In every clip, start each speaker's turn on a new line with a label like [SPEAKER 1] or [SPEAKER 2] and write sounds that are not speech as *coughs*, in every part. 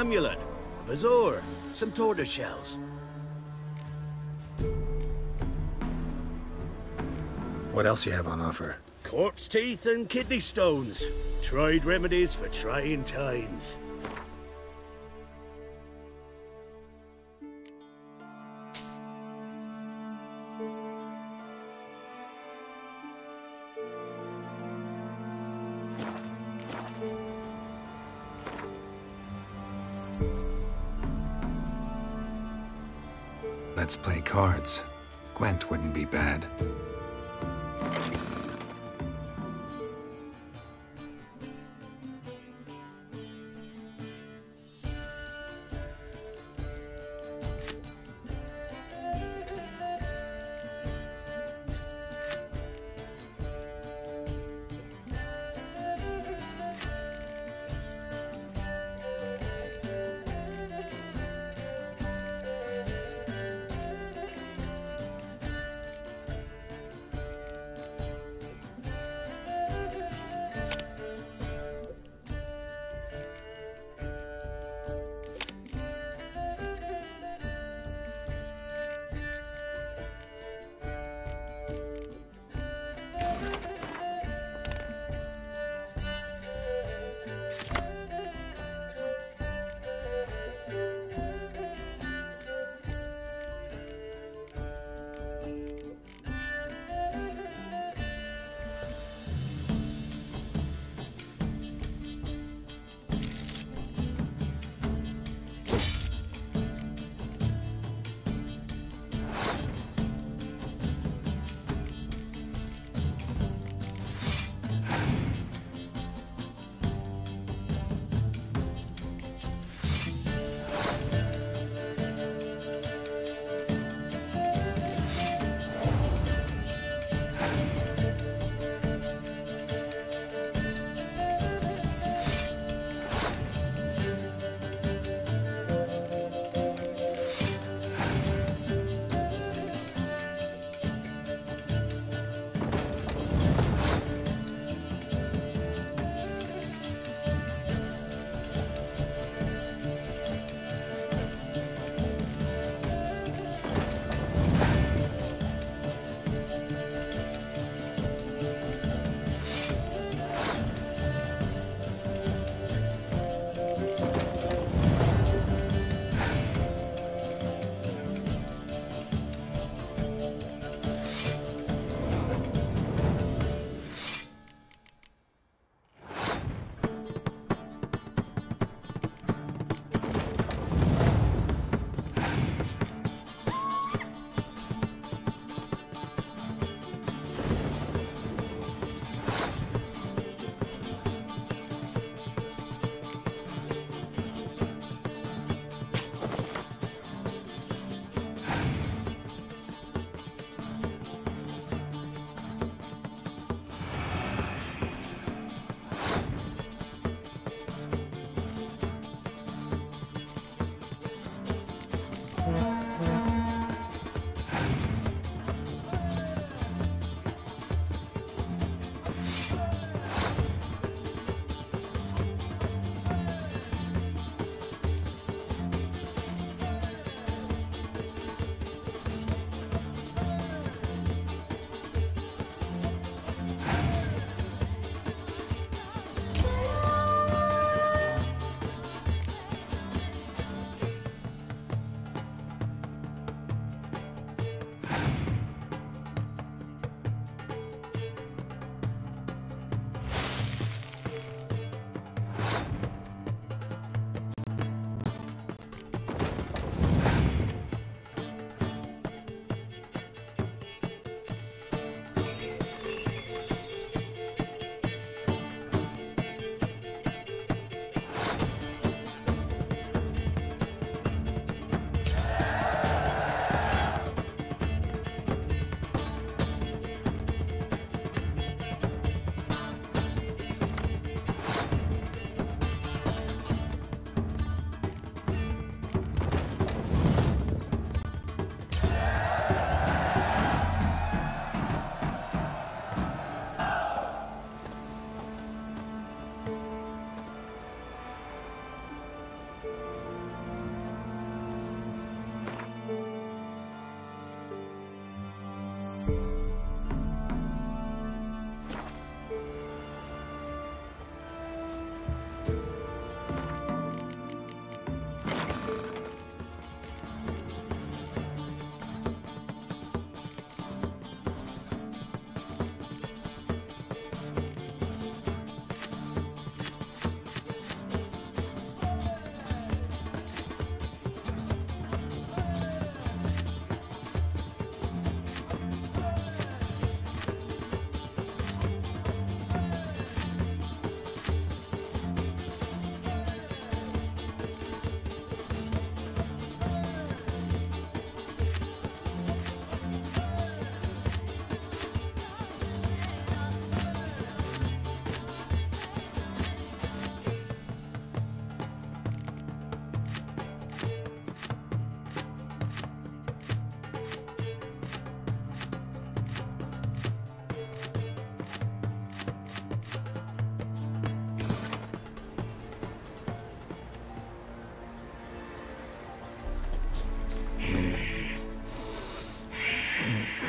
[SPEAKER 1] amulet, a bezoar, some tortoise shells.
[SPEAKER 2] What else you have on offer?
[SPEAKER 1] Corpse teeth and kidney stones. Tried remedies for trying times.
[SPEAKER 2] Let's play cards. Gwent wouldn't be bad.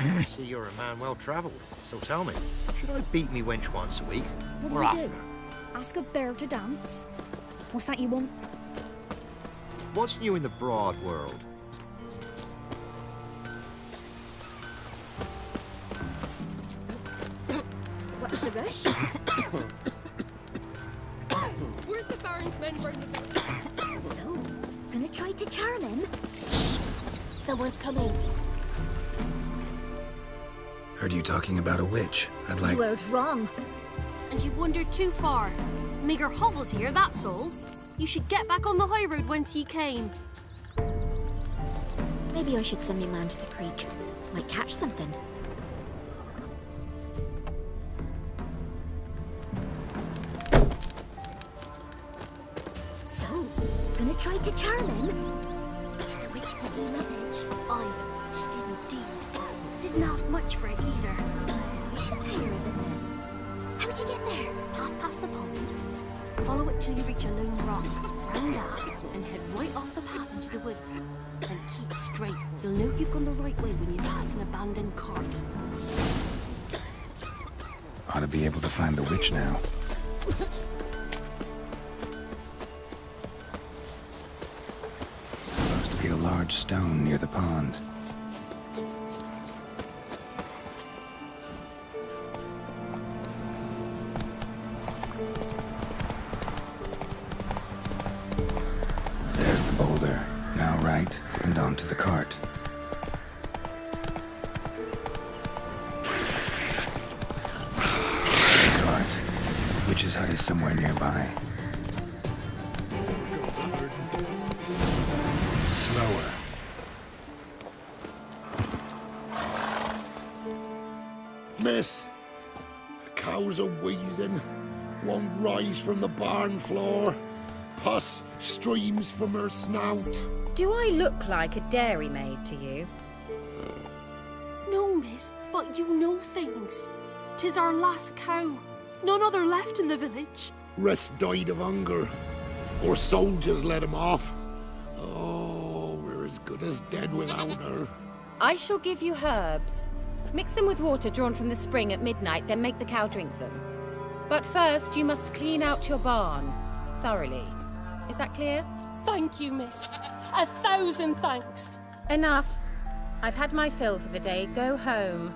[SPEAKER 2] *laughs*
[SPEAKER 3] you're a man well travelled. So tell me, should I beat me wench once a week?
[SPEAKER 4] What
[SPEAKER 3] or
[SPEAKER 4] do you
[SPEAKER 3] oftener?
[SPEAKER 4] do? Ask a bear to dance? What's that you want?
[SPEAKER 3] What's new in the broad world?
[SPEAKER 4] What's the rush? *coughs*
[SPEAKER 5] Where'd the Baron's men burn the *coughs*
[SPEAKER 4] so, gonna try to charm him?
[SPEAKER 5] Someone's coming.
[SPEAKER 2] Heard you talking about a witch. I'd like.
[SPEAKER 4] You heard wrong.
[SPEAKER 5] And you've wandered too far. Meager hovels here, that's all. You should get back on the high road whence ye came.
[SPEAKER 4] Maybe I should send me man to the creek. Might catch something. So, gonna try to charm him?
[SPEAKER 5] For it either. *clears throat*
[SPEAKER 4] We should pay her a visit. How'd you get there?
[SPEAKER 5] Path past the pond. Follow it till you reach a lone rock. Round that, and head right off the path into the woods. And keep straight. You'll know you've gone the right way when you pass an abandoned cart.
[SPEAKER 2] Ought to be able to find the witch now. Supposed to be a large stone near the pond. And onto the cart. Cart. Witch's hut somewhere nearby. Slower.
[SPEAKER 6] Miss, the cows are wheezing, won't rise from the barn floor. Pus streams from her snout.
[SPEAKER 7] Do I look like a dairymaid to you?
[SPEAKER 5] No, miss, but you know things. Tis our last cow. None other left in the village.
[SPEAKER 6] Rest died of hunger, or soldiers let him off. Oh, we're as good as dead without her.
[SPEAKER 7] I shall give you herbs. Mix them with water drawn from the spring at midnight, then make the cow drink them. But first, you must clean out your barn thoroughly. Is that clear?
[SPEAKER 5] Thank you, miss. A thousand thanks.
[SPEAKER 7] Enough. I've had my fill for the day. Go home.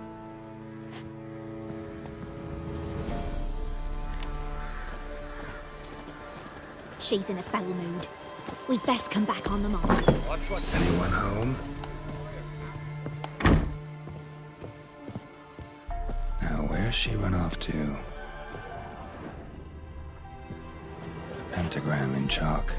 [SPEAKER 4] She's in a foul mood. We'd best come back on the mark.
[SPEAKER 3] Watch what
[SPEAKER 2] Anyone home? Now, where's she run off to? Pentagram in chalk.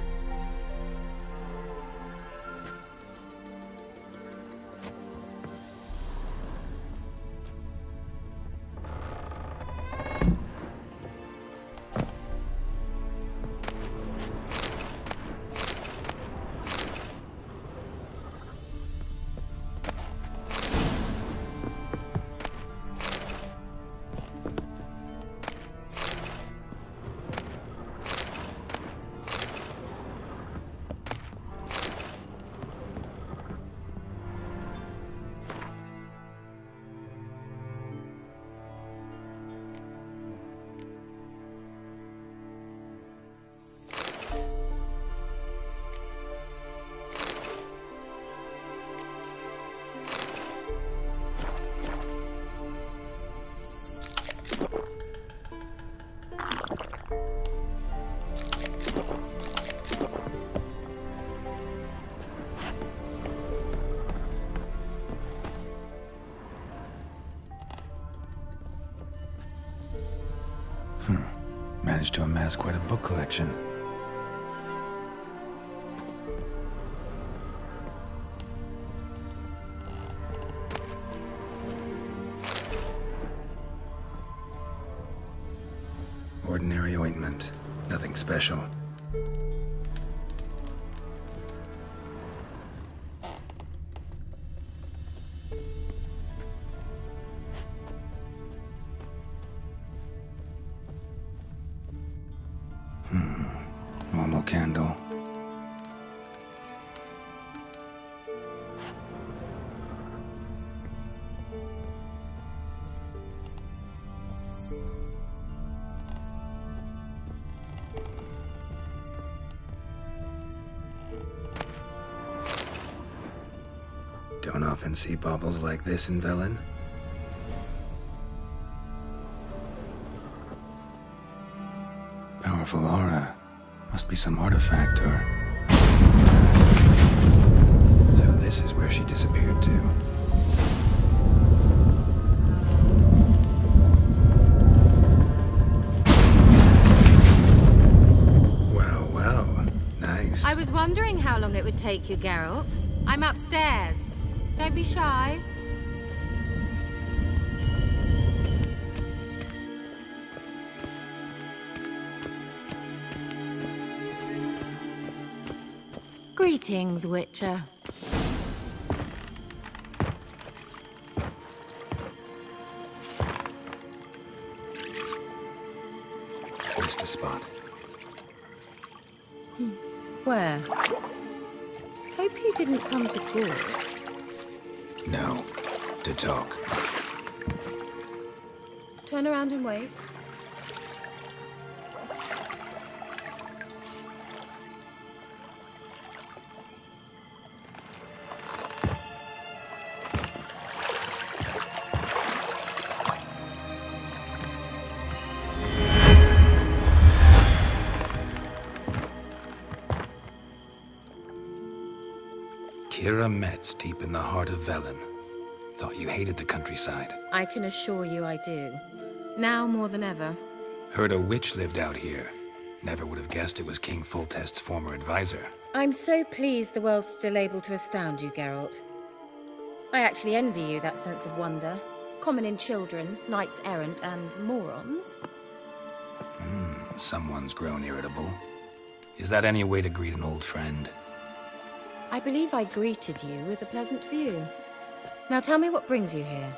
[SPEAKER 2] Hmm. Managed to amass quite a book collection. Hmm. Normal candle. Don't often see baubles like this in Velen. Must be some artifact or... So this is where she disappeared to. Well, well. Nice.
[SPEAKER 7] I was wondering how long it would take you, Geralt. I'm upstairs. Don't be shy. Greetings, Witcher.
[SPEAKER 2] Just a spot.
[SPEAKER 7] Where? Hope you didn't come to court.
[SPEAKER 2] No. To talk.
[SPEAKER 7] Turn around and wait.
[SPEAKER 2] Keira Metz deep in the heart of Velen. Thought you hated the countryside.
[SPEAKER 7] I can assure you I do. Now more than ever.
[SPEAKER 2] Heard a witch lived out here. Never would have guessed it was King Foltest's former advisor.
[SPEAKER 7] I'm so pleased the world's still able to astound you, Geralt. I actually envy you that sense of wonder. Common in children, knights errant, and morons.
[SPEAKER 2] Hmm, someone's grown irritable. Is that any way to greet an old friend?
[SPEAKER 7] I believe I greeted you with a pleasant view. Now tell me what brings you here.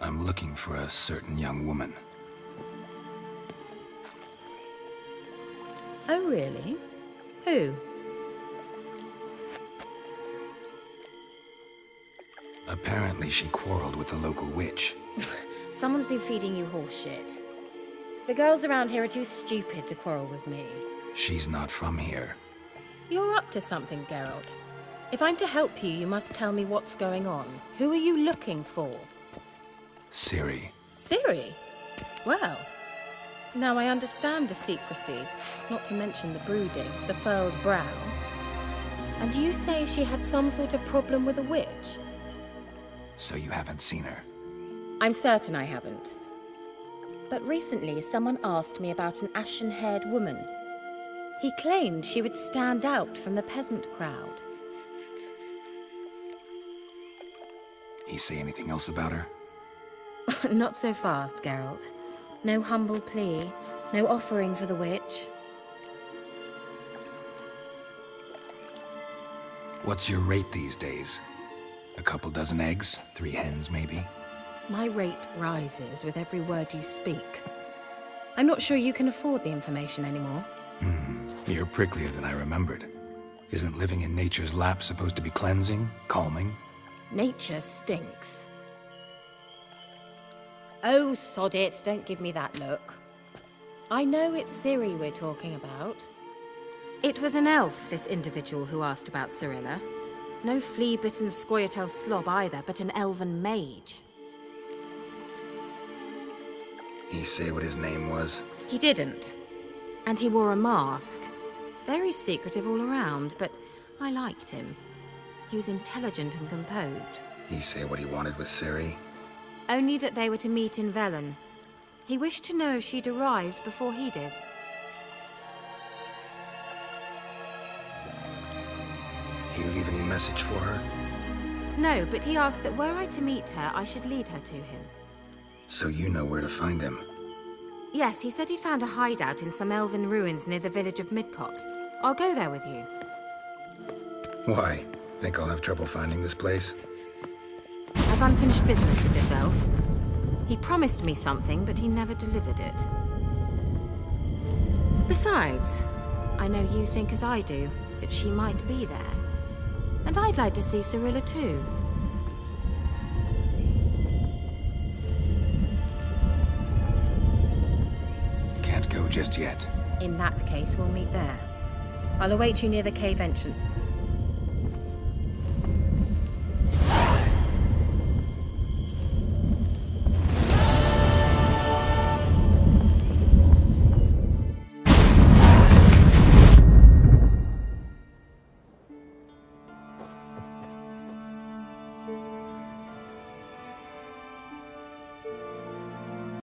[SPEAKER 2] I'm looking for a certain young woman.
[SPEAKER 7] Oh, really? Who?
[SPEAKER 2] Apparently, she quarreled with the local witch. *laughs*
[SPEAKER 7] Someone's been feeding you horseshit. The girls around here are too stupid to quarrel with me.
[SPEAKER 2] She's not from here.
[SPEAKER 7] You're up to something, Geralt. If I'm to help you, you must tell me what's going on. Who are you looking for?
[SPEAKER 2] Ciri.
[SPEAKER 7] Ciri? Well, now I understand the secrecy, not to mention the brooding, the furled brow. And you say she had some sort of problem with a witch?
[SPEAKER 2] So you haven't seen her?
[SPEAKER 7] I'm certain I haven't. But recently, someone asked me about an ashen haired woman. He claimed she would stand out from the peasant crowd.
[SPEAKER 2] He say anything else about her? *laughs*
[SPEAKER 7] Not so fast, Geralt. No humble plea, no offering for the witch.
[SPEAKER 2] What's your rate these days? A couple dozen eggs? Three hens, maybe?
[SPEAKER 7] My rate rises with every word you speak. I'm not sure you can afford the information anymore.
[SPEAKER 2] Hmm, You're pricklier than I remembered. Isn't living in nature's lap supposed to be cleansing, calming?
[SPEAKER 7] Nature stinks. Oh, sod it, don't give me that look. I know it's Ciri we're talking about. It was an elf, this individual who asked about Cirilla. No flea-bitten Scoia'tael slob either, but an elven mage.
[SPEAKER 2] He say what his name was?
[SPEAKER 7] He didn't. And he wore a mask. Very secretive all around, but I liked him. He was intelligent and composed.
[SPEAKER 2] He say what he wanted with Ciri?
[SPEAKER 7] Only that they were to meet in Velen. He wished to know if she'd arrived before he did.
[SPEAKER 2] He leave message for her?
[SPEAKER 7] No, but he asked that were I to meet her, I should lead her to him.
[SPEAKER 2] So you know where to find him.
[SPEAKER 7] Yes, he said he found a hideout in some elven ruins near the village of Midcopse. I'll go there with you.
[SPEAKER 2] Why? Think I'll have trouble finding this place?
[SPEAKER 7] I've unfinished business with this elf. He promised me something, but he never delivered it. Besides, I know you think as I do, that she might be there. And I'd like to see Cirilla too.
[SPEAKER 2] Can't go just yet.
[SPEAKER 7] In that case, we'll meet there. I'll await you near the cave entrance.